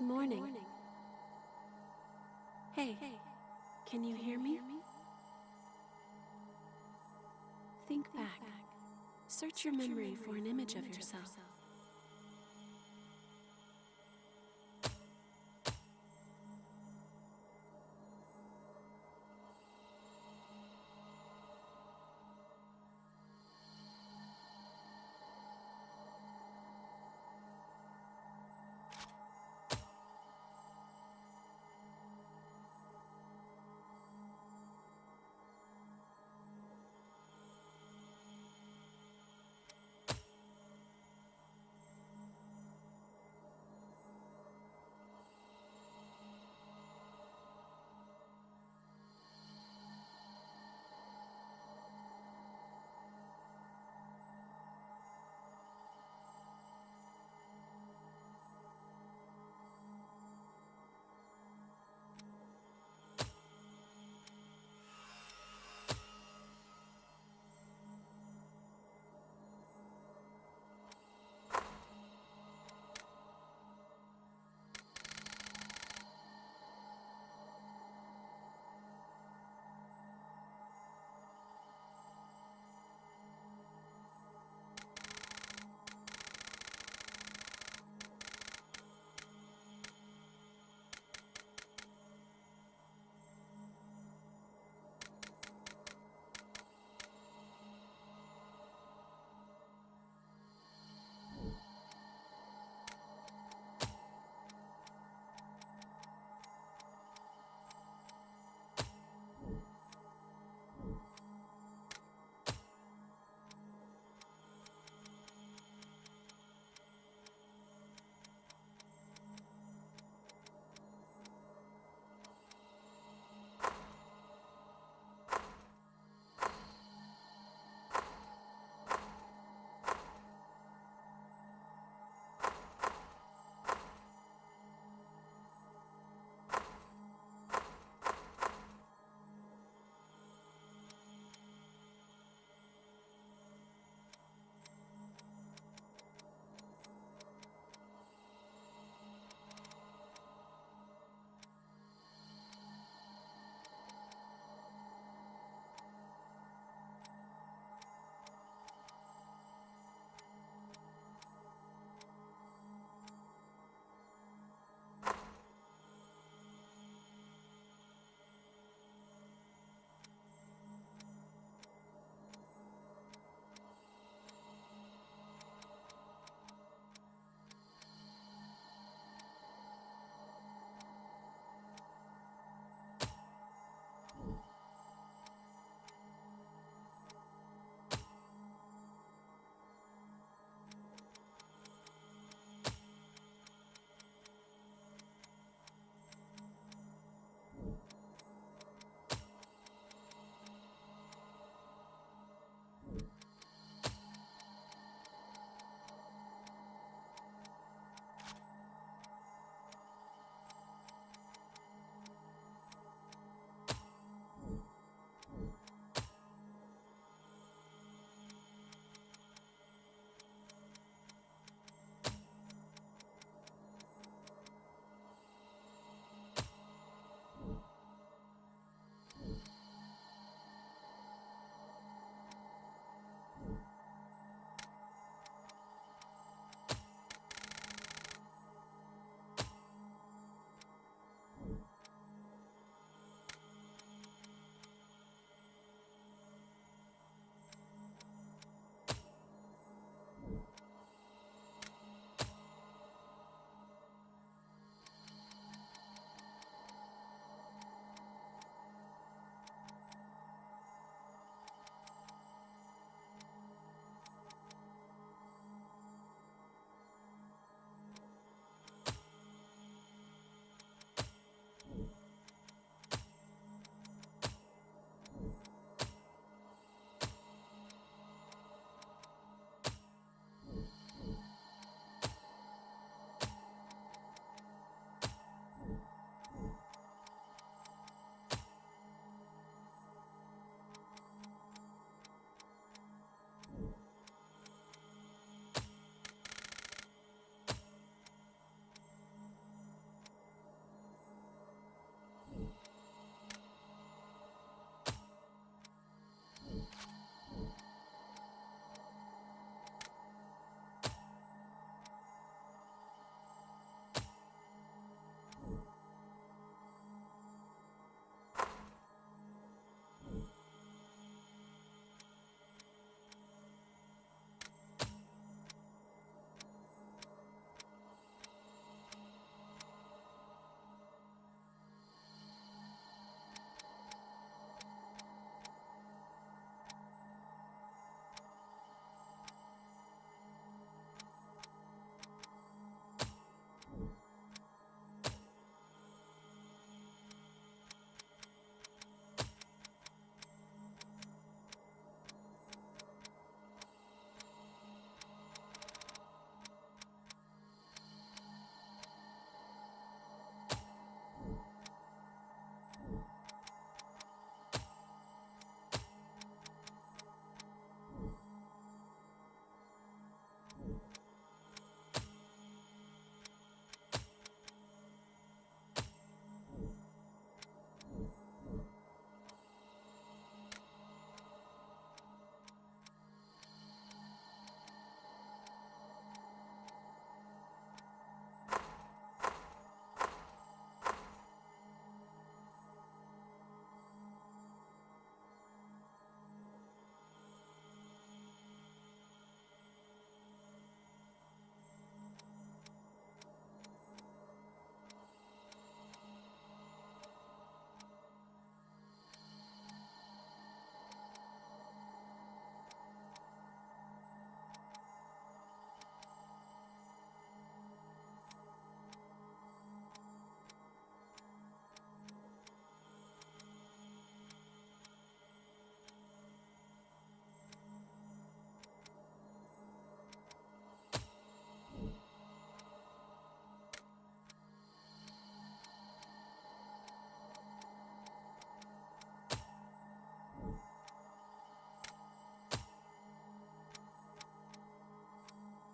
Good morning. Hey, can you hear me? Think back. Search your memory for an image of yourself.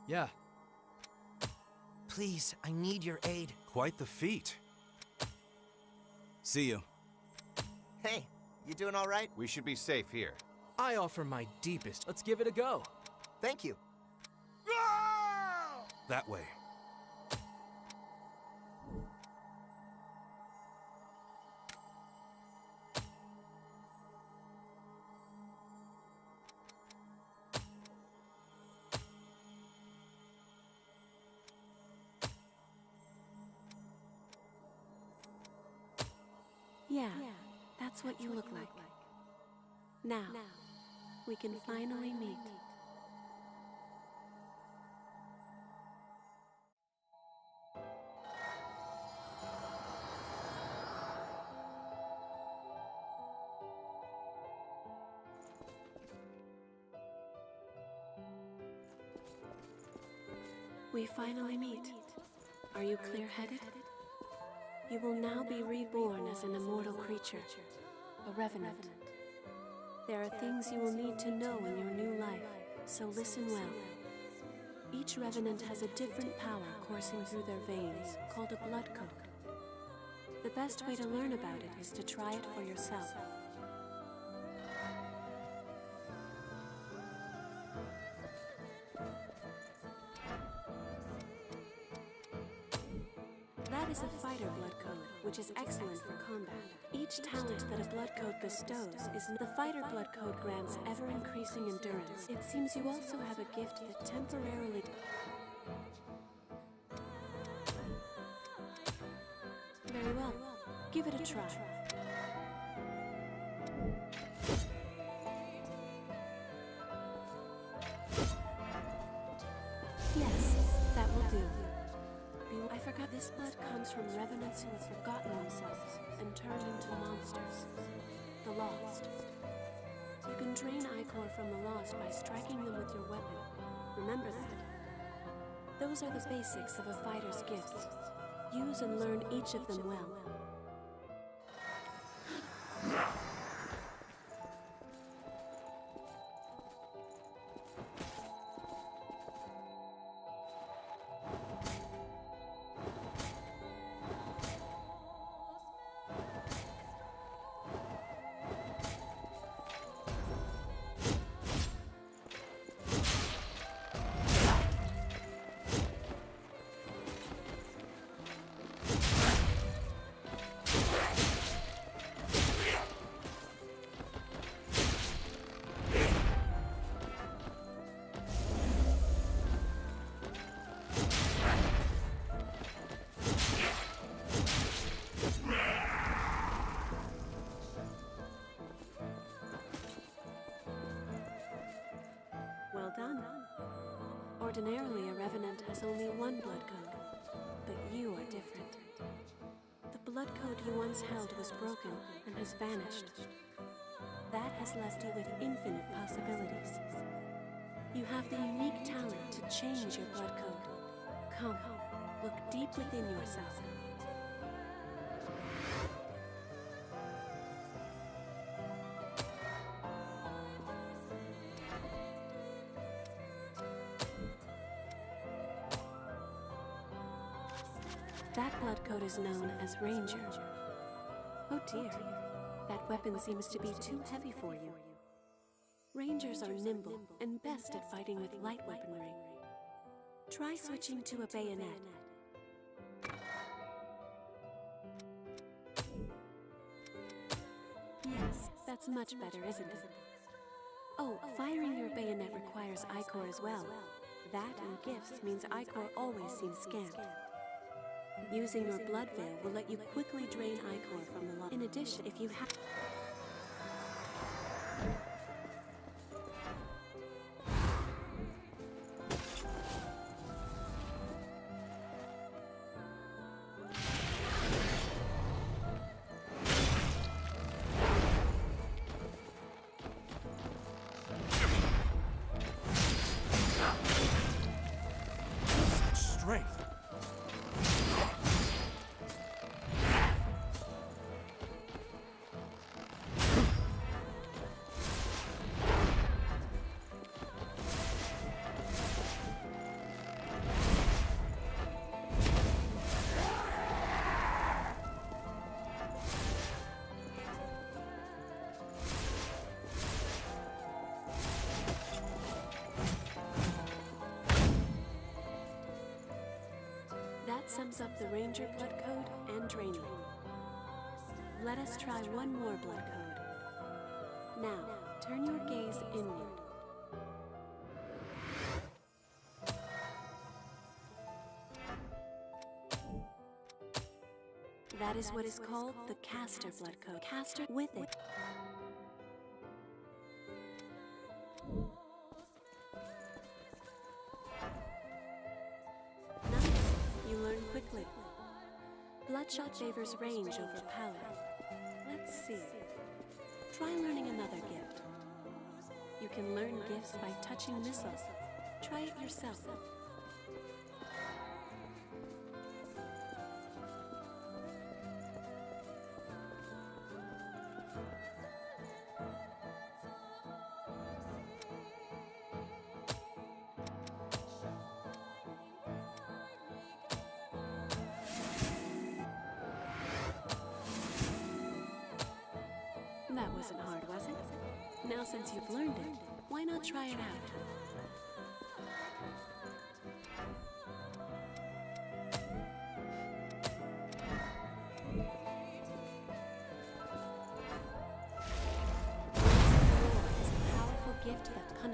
Yeah. Please, I need your aid. Quite the feat. See you. Hey, you doing all right? We should be safe here. I offer my deepest. Let's give it a go. Thank you. That way. Now, we can finally meet. We finally meet. Are you clear headed? You will now be reborn as an immortal creature, a revenant. There are things you will need to know in your new life, so listen well. Each revenant has a different power coursing through their veins, called a blood code. The best way to learn about it is to try it for yourself. That is a fighter blood code, which is excellent for combat. Each talent that a blood code bestows is the fighter blood code grants ever increasing endurance. It seems you also have a gift that temporarily. Very well. Give it a try. Each of them well. Well Ordinarily, a revenant has only one blood code, but you are different. The blood code you once held was broken and has vanished. That has left you with infinite possibilities. You have the unique talent to change your blood code. Come, look deep within yourself. Is known as Ranger. Oh dear, that weapon seems to be too heavy for you. Rangers are nimble and best at fighting with light weaponry. Try switching to a bayonet. Yes, that's much better, isn't it? Oh, firing your bayonet requires Ichor as well. That and gifts means Ichor always seems scant. Using your blood veil will let you quickly drain Ichor from the lot. In addition, if you have. That sums up the Ranger blood code and Draining. Let us try one more blood code. Now, turn your gaze inward. That is what is called the caster blood code. Caster with it. Quickly. Bloodshot favors range over power. Let's see. Try learning another gift. You can learn gifts by touching mistles. Try it yourself.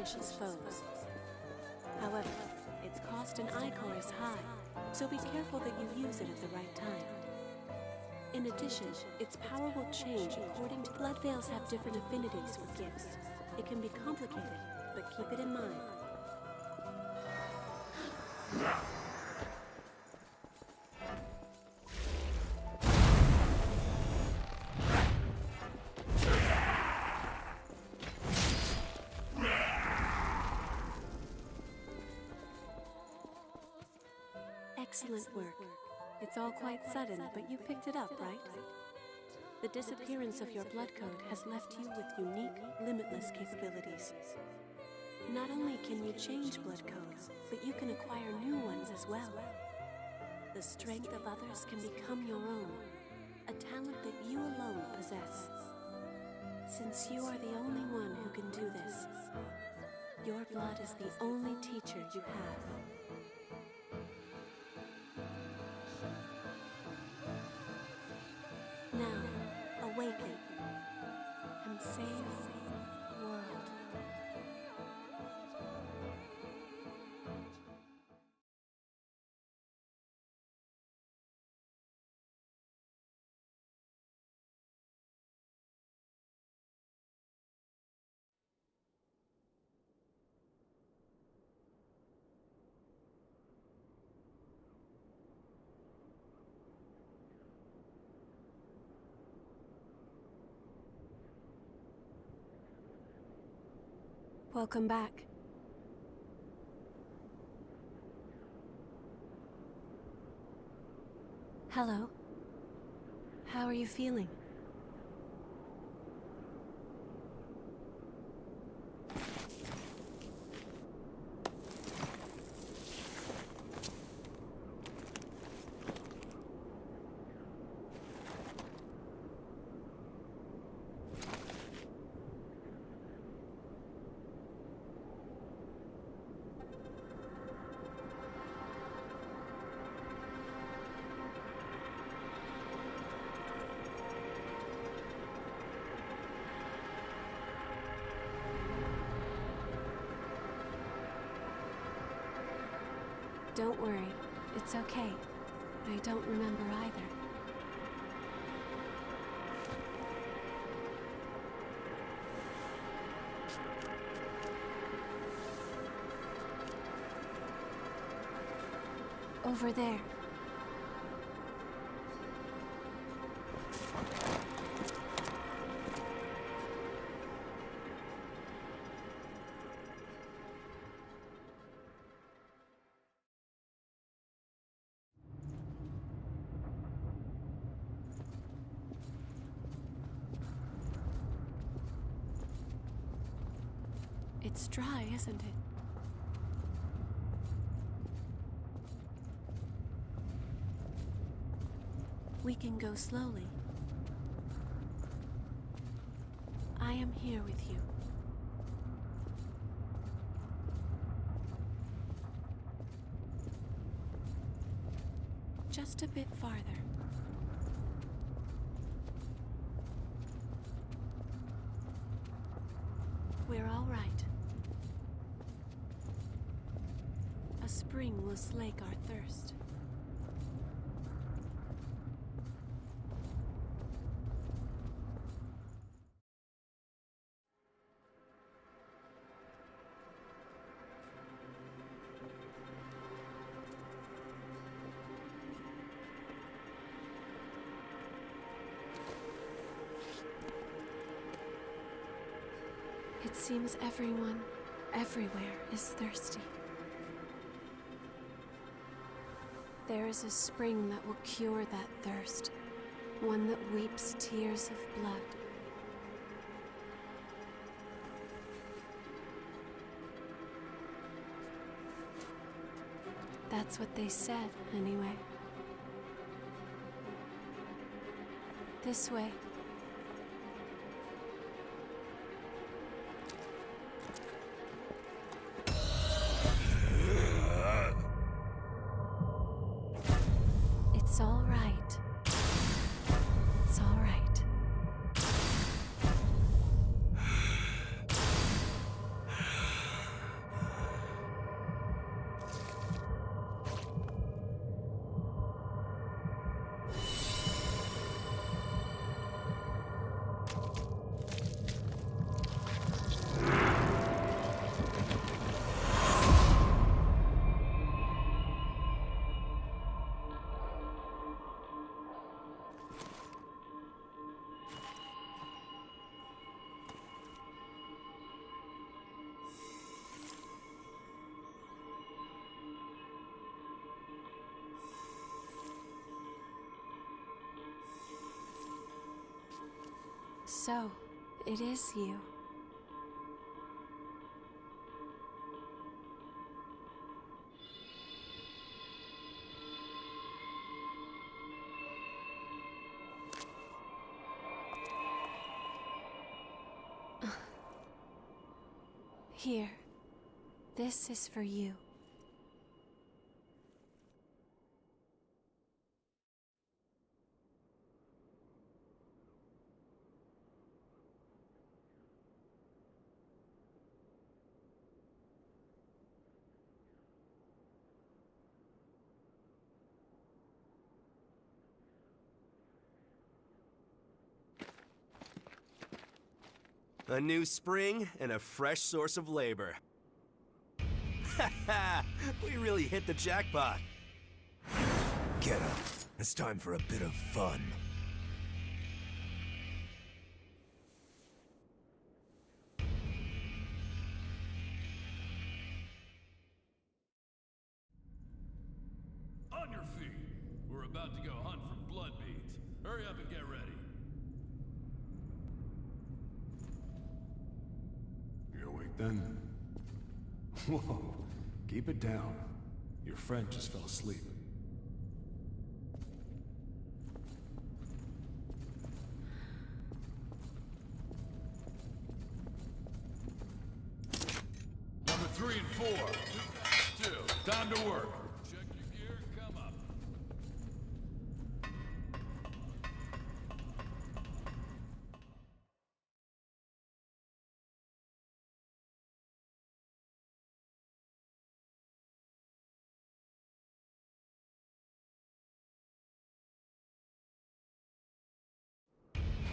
Foes. However, its cost in Ichor is high, so be careful that you use it at the right time. In addition, its power will change according to blood veils have different affinities with gifts. It can be complicated, but keep it in mind. Excellent work. It's all quite sudden, but you picked it up, right? The disappearance of your blood code has left you with unique, limitless capabilities. Not only can you change blood codes, but you can acquire new ones as well. The strength of others can become your own, a talent that you alone possess. Since you are the only one who can do this, your blood is the only teacher you have. Welcome back. Hello. How are you feeling? Don't worry. It's okay. I don't remember either. Over there. Isn't it? We can go slowly. I am here with you. just a bit farther. We're all right. A spring will slake our thirst. It seems everyone, everywhere, is thirsty. There is a spring that will cure that thirst, one that weeps tears of blood. That's what they said, anyway. This way. So, it is you. Here. This is for you. A new spring and a fresh source of labor. Ha! We really hit the jackpot. Get up. It's time for a bit of fun.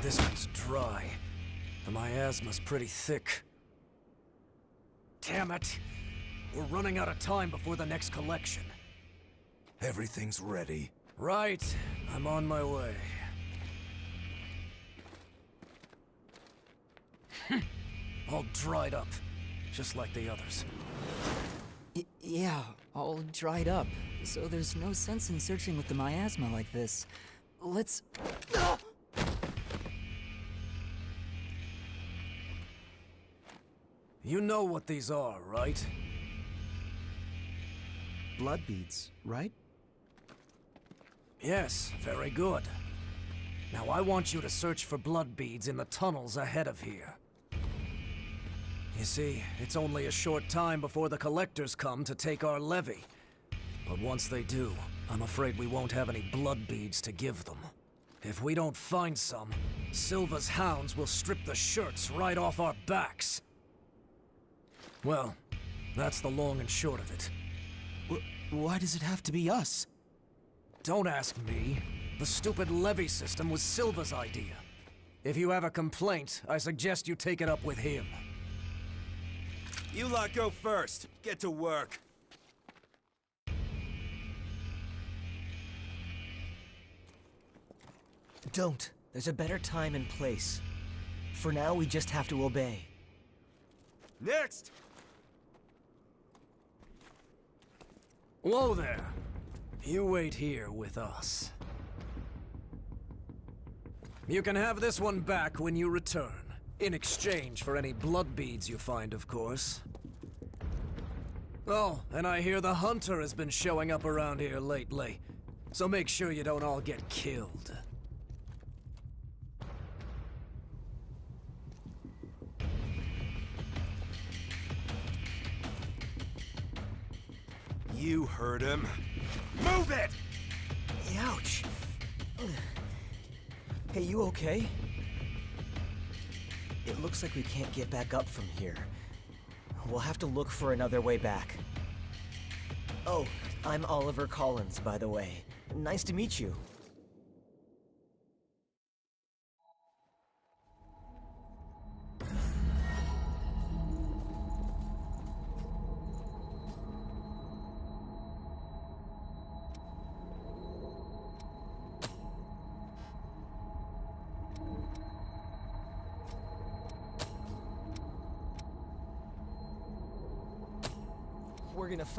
This one's dry. The miasma's pretty thick. Damn it! We're running out of time before the next collection. Everything's ready. Right. I'm on my way. All dried up. Just like the others. Y- yeah, all dried up. So there's no sense in searching with the miasma like this. Let's. You know what these are, right? Blood beads, right? Yes, very good. Now I want you to search for blood beads in the tunnels ahead of here. You see, it's only a short time before the collectors come to take our levy. But once they do, I'm afraid we won't have any blood beads to give them. If we don't find some, Silva's hounds will strip the shirts right off our backs. Well, that's the long and short of it. Wh- why does it have to be us? Don't ask me. The stupid levy system was Silva's idea. If you have a complaint, I suggest you take it up with him. You lot go first. Get to work. Don't. There's a better time and place. For now, we just have to obey. Next! Whoa there. You wait here with us. You can have this one back when you return. In exchange for any blood beads you find, of course. Oh, and I hear the hunter has been showing up around here lately. So make sure you don't all get killed. You heard him. Move it! Ouch! Hey, you okay? It looks like we can't get back up from here. We'll have to look for another way back. Oh, I'm Oliver Collins, by the way. Nice to meet you.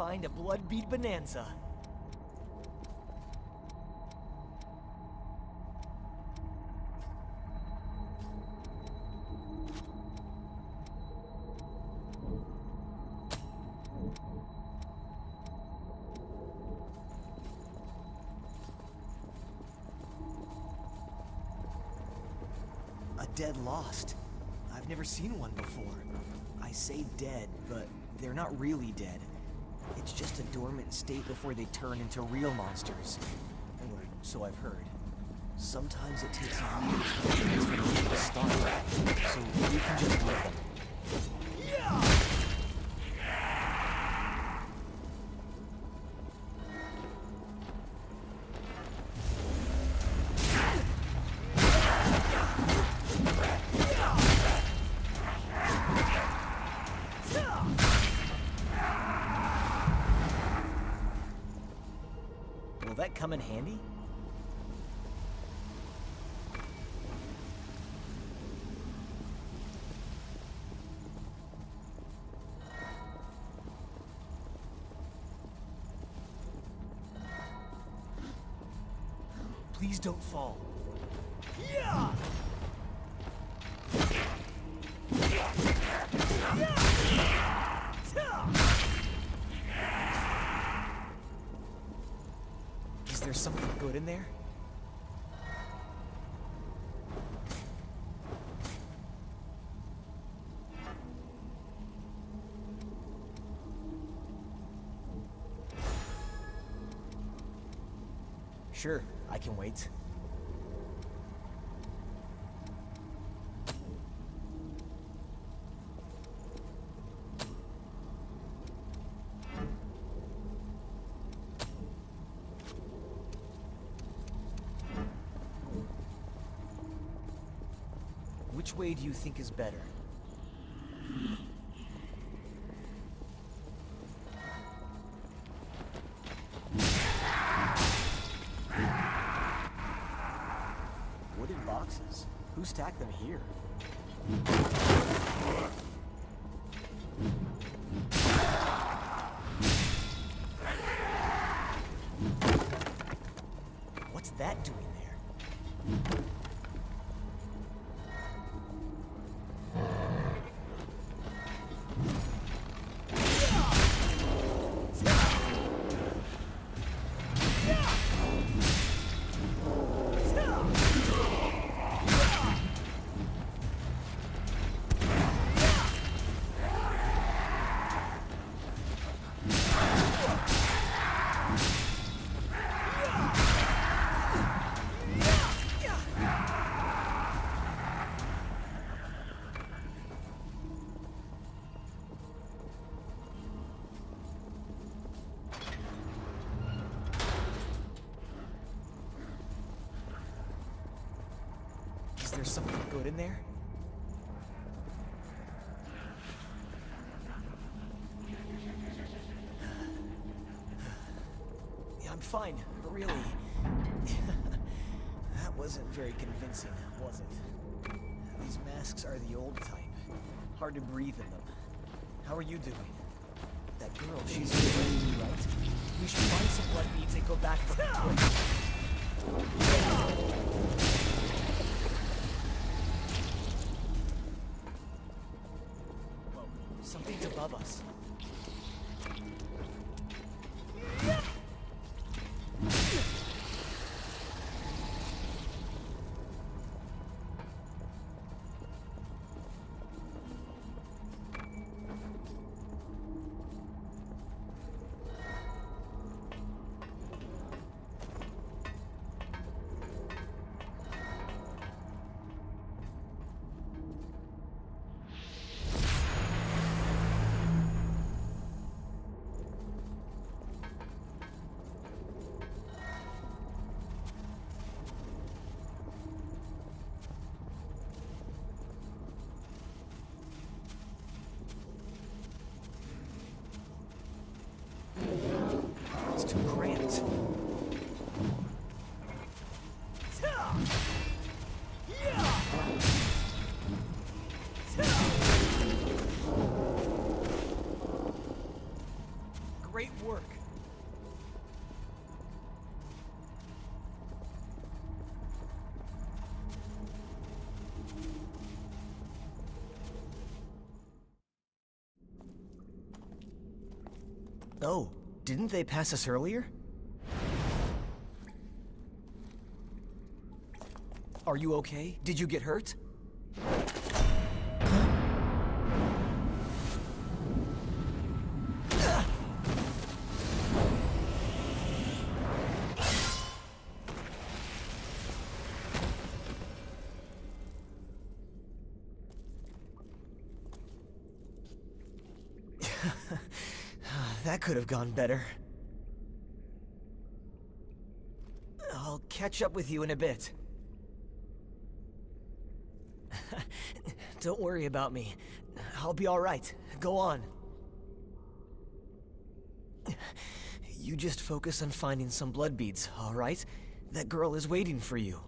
Find a blood-bead bonanza. A dead lost. I've never seen one before. I say dead, but they're not really dead. It's just a dormant state before they turn into real monsters. Or so I've heard. Sometimes it takes years for the to start, so you can just live them. Please don't fall. Yeah! Is there something good in there? Sure, I can wait. Which way do you think is better? That doing there's something good in there? Yeah, I'm fine, really. that wasn't very convincing, was it? These masks are the old type. Hard to breathe in them. How are you doing? That girl, she's crazy, right? We should find some blood beads and go back for her cramped. Great work. Oh, didn't they pass us earlier? Are you okay? Did you get hurt? that could have gone better. I'll catch up with you in a bit. Don't worry about me. I'll be alright. Go on. You just focus on finding some blood beads, alright? That girl is waiting for you.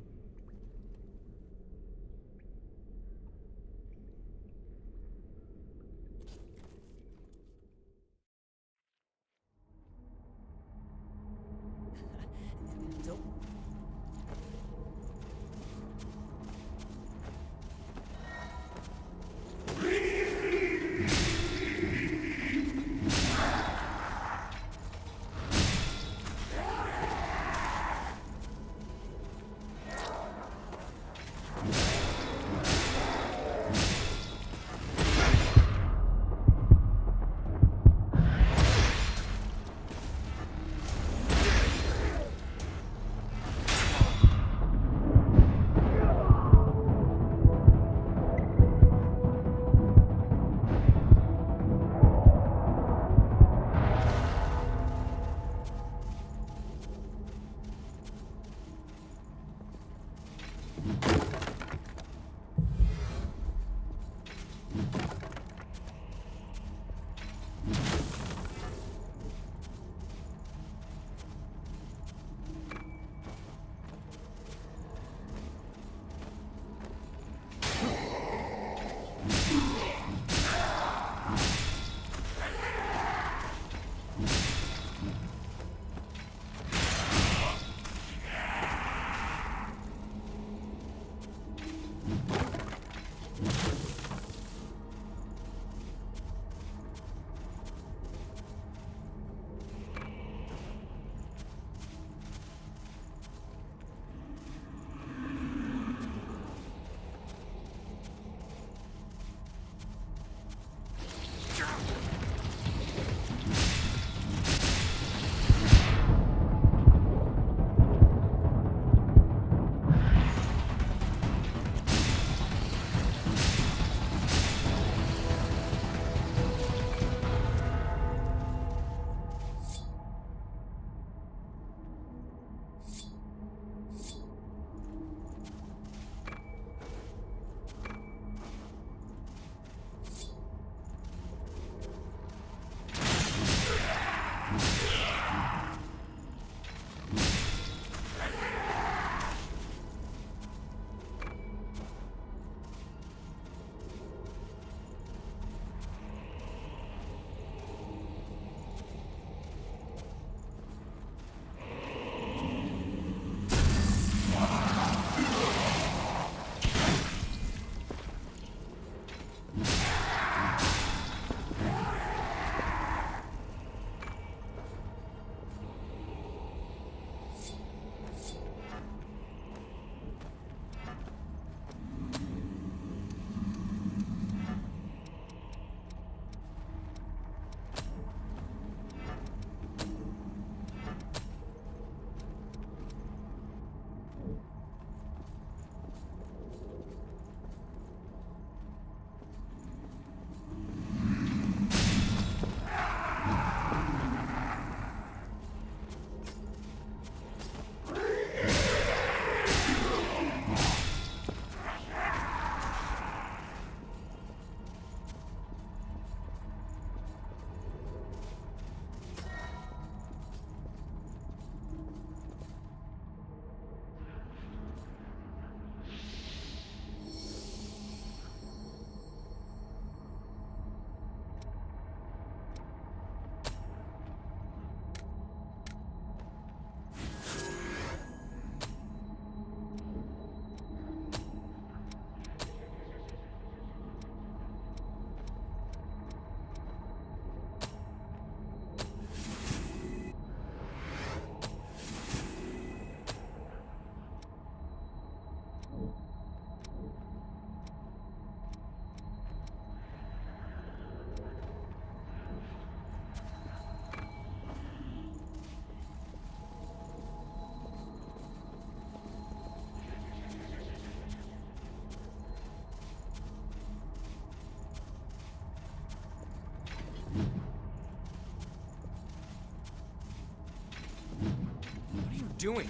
Doing?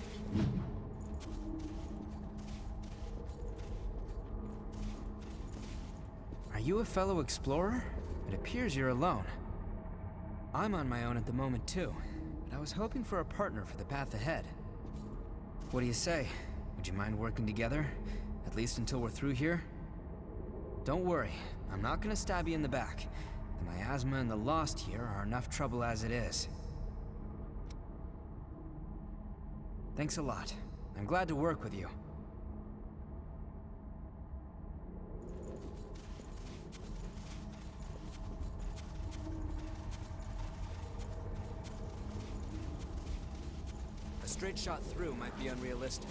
Are you a fellow explorer? It appears you're alone. I'm on my own at the moment too, but I was hoping for a partner for the path ahead. What do you say? Would you mind working together? At least until we're through here? Don't worry, I'm not gonna stab you in the back. The miasma and the Lost here are enough trouble as it is. Thanks a lot. I'm glad to work with you. A straight shot through might be unrealistic.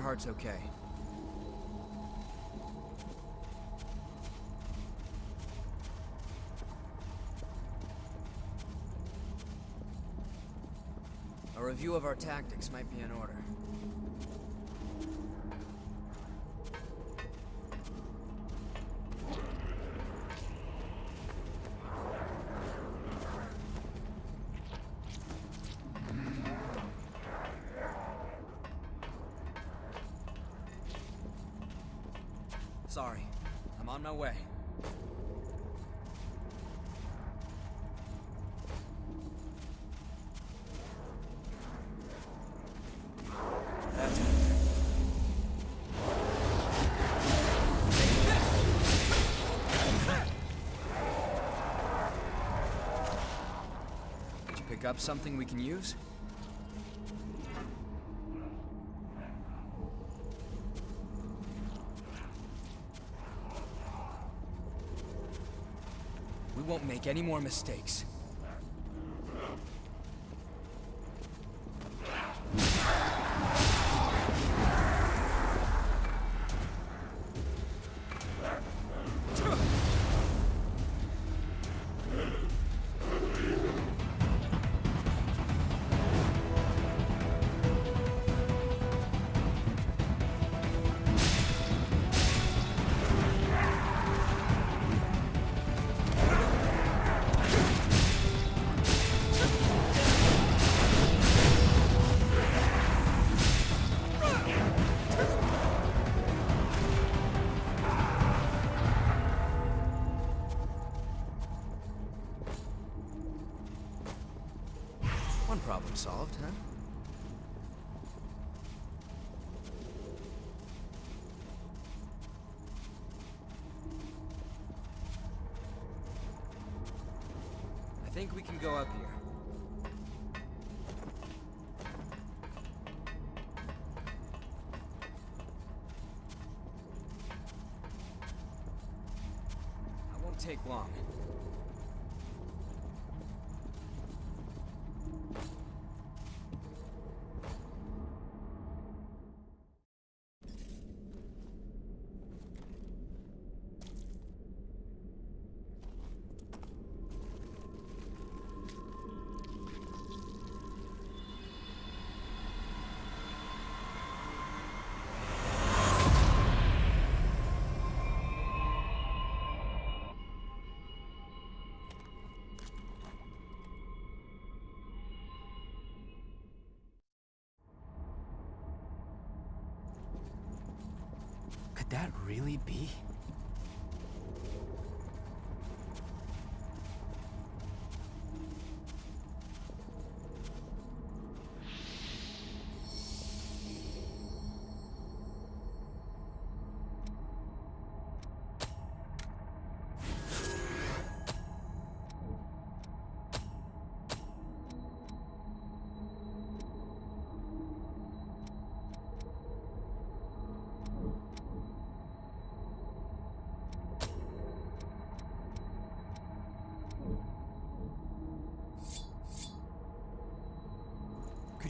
Your heart's okay. A review of our tactics might be in order. Something we can use? We won't make any more mistakes. One problem solved, huh? I think we can go up here.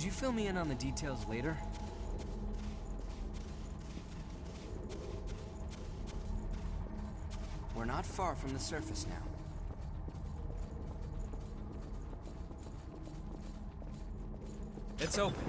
Could you fill me in on the details later? We're not far from the surface now. It's open.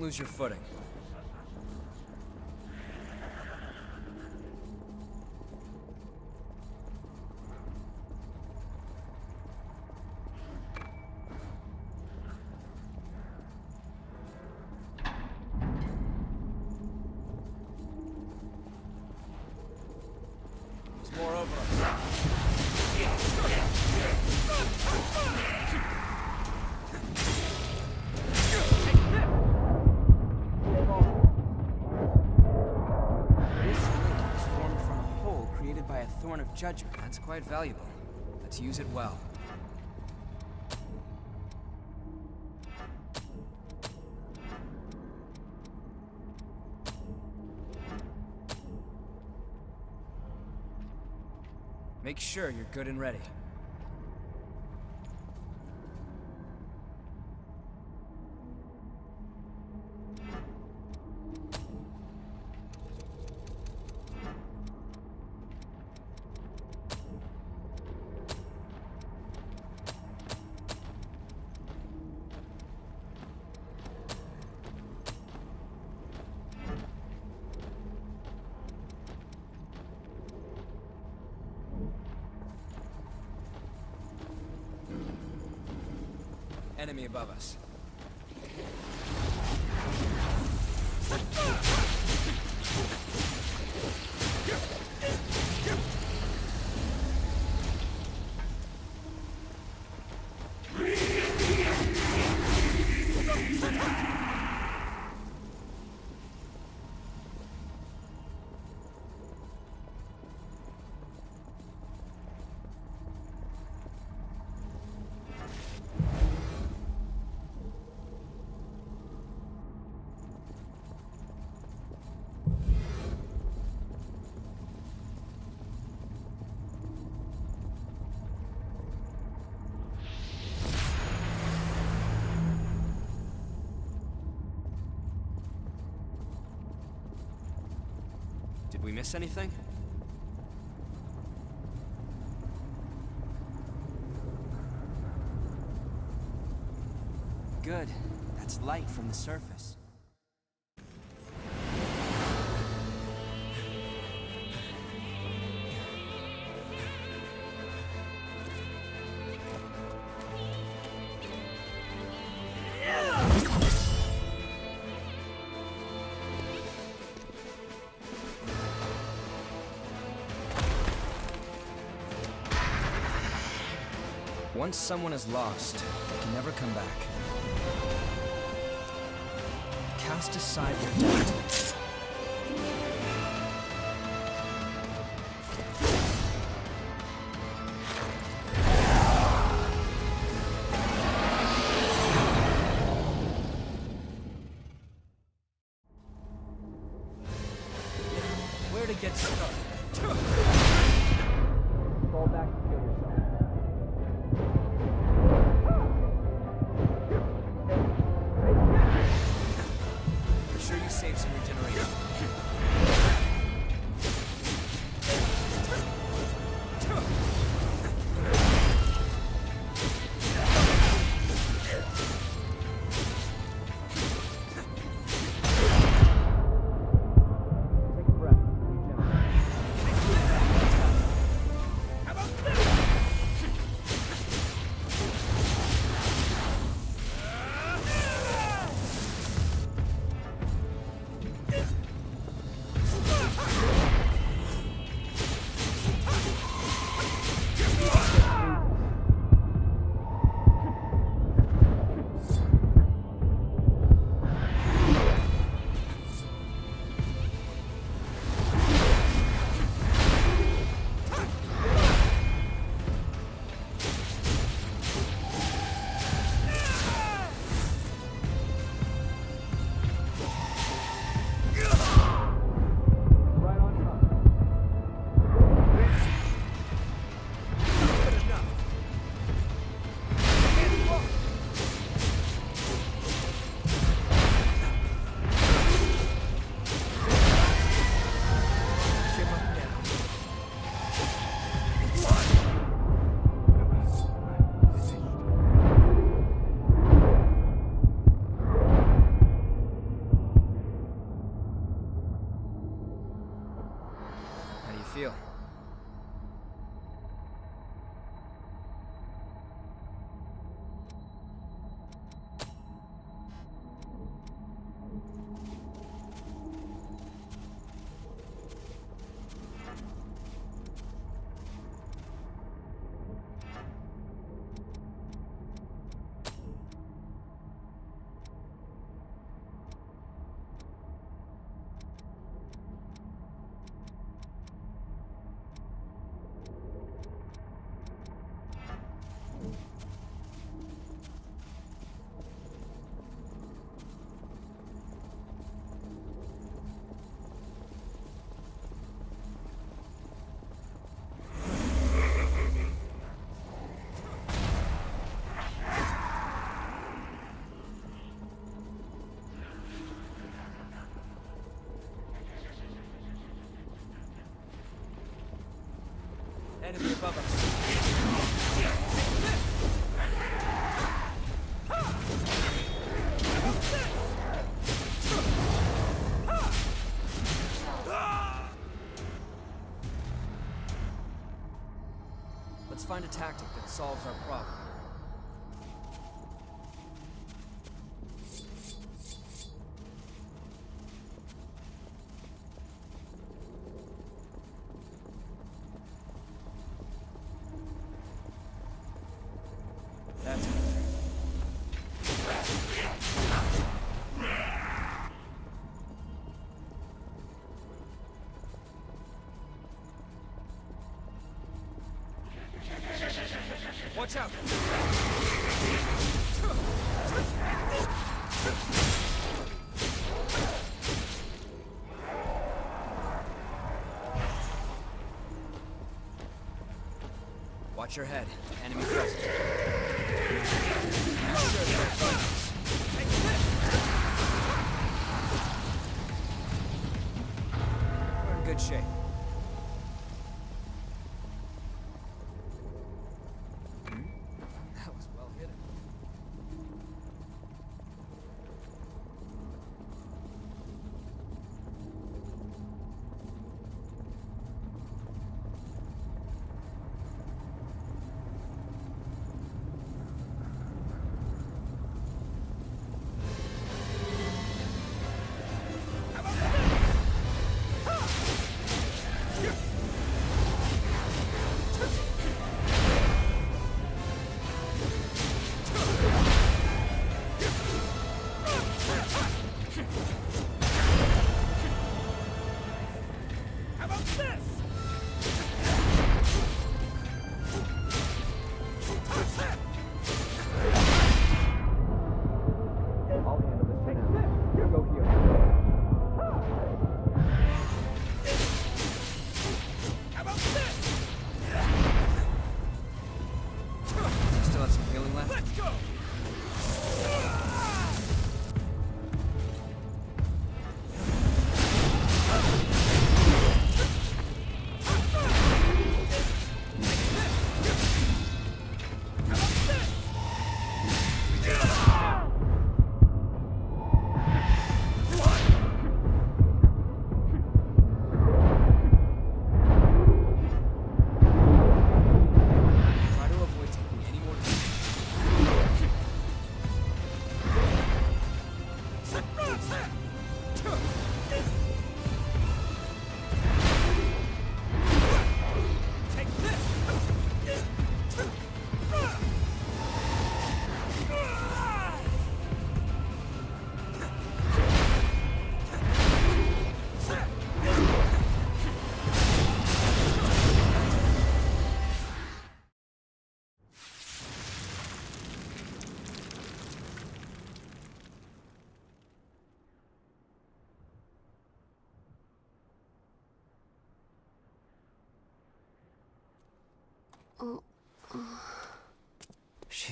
Lose your footing. That's quite valuable. Let's use it well. Make sure you're good and ready. Miss anything? Good. That's light from the surface. Once someone is lost, they can never come back. Cast aside your doubt. Enemy above us. Let's find a tactic that solves our problem. Watch your head. Enemy present.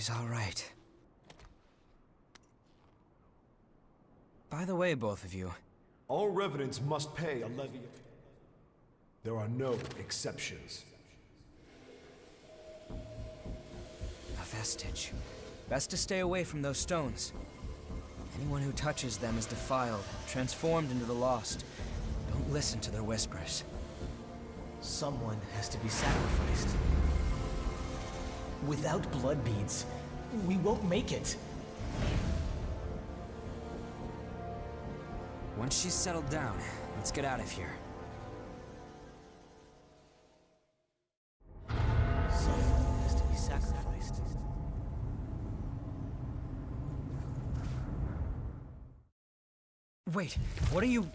She's all right. By the way, both of you, All revenants must pay a levy. There are no exceptions. a vestige. Best to stay away from those stones. Anyone who touches them is defiled, transformed into the lost. Don't listen to their whispers. Someone has to be sacrificed. Without blood beads, we won't make it. Once she's settled down, let's get out of here. Someone has to be sacrificed. Wait, what are you...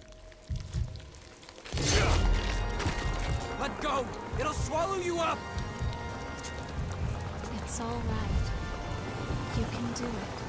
Let go! It'll swallow you up! It's all right. You can do it.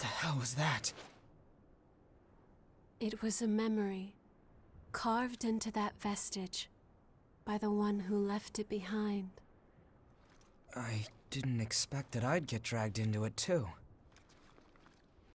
The hell was that? It was a memory, carved into that vestige by the one who left it behind. I didn't expect that I'd get dragged into it too.